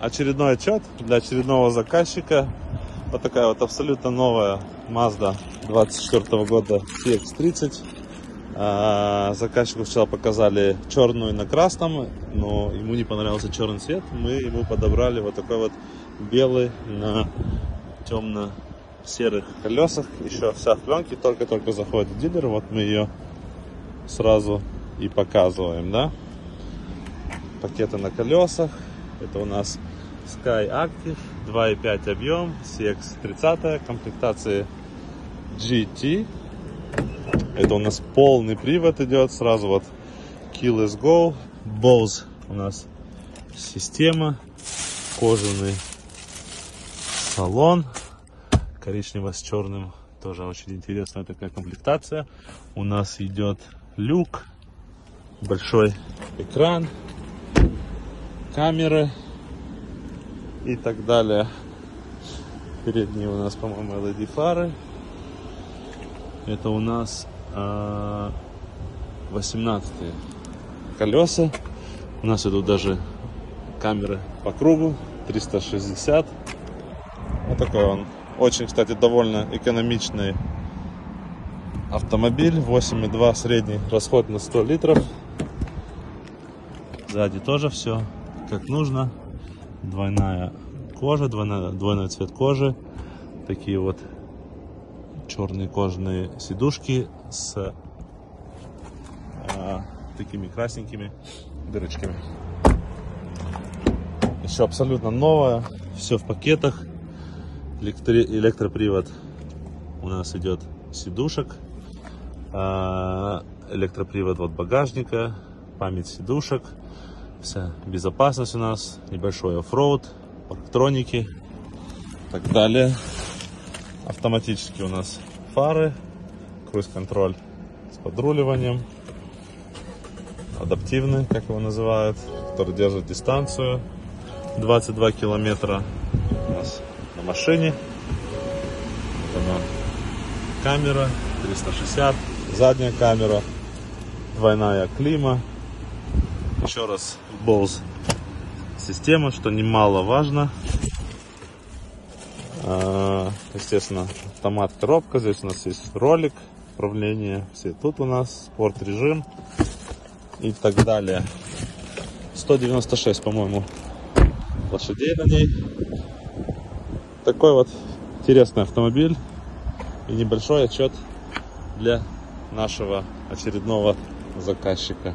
очередной отчет для очередного заказчика. Вот такая вот абсолютно новая Mazda 24 года CX-30. А, Заказчику сначала показали черную на красном, но ему не понравился черный цвет. Мы ему подобрали вот такой вот белый на темно-серых колесах. Еще вся в пленке, только-только заходит дилер. Вот мы ее сразу и показываем, да. Пакеты на колесах. Это у нас Sky Active, 2.5 объем, CX30, комплектации GT. Это у нас полный привод идет, сразу вот is Go, Bose у нас система, кожаный салон, коричнево с черным, тоже очень интересная такая комплектация. У нас идет люк, большой экран, камеры и так далее. Передние у нас, по-моему, LED фары. Это у нас э, 18 колеса. У нас идут даже камеры по кругу 360. Вот такой он. Очень, кстати, довольно экономичный автомобиль. 8,2 средний расход на 100 литров. Сзади тоже все как нужно. Двойная кожа, двойной, двойной цвет кожи. Такие вот черные кожаные сидушки с а, такими красненькими дырочками. Еще абсолютно новое, все в пакетах. Электри электропривод у нас идет сидушек, а, электропривод вот багажника, память сидушек, вся безопасность у нас, небольшой оффроуд, электроники и так далее. Автоматически у нас фары, круиз-контроль с подруливанием, адаптивный, как его называют, который держит дистанцию 22 километра у нас на машине. Вот она, камера 360, задняя камера, двойная клима, еще раз Bose система, что немаловажно. А, естественно, автомат, коробка. Здесь у нас есть ролик управления. Все тут у нас спорт режим и так далее. 196, по-моему, лошадей на ней. Такой вот интересный автомобиль и небольшой отчет для нашего очередного заказчика.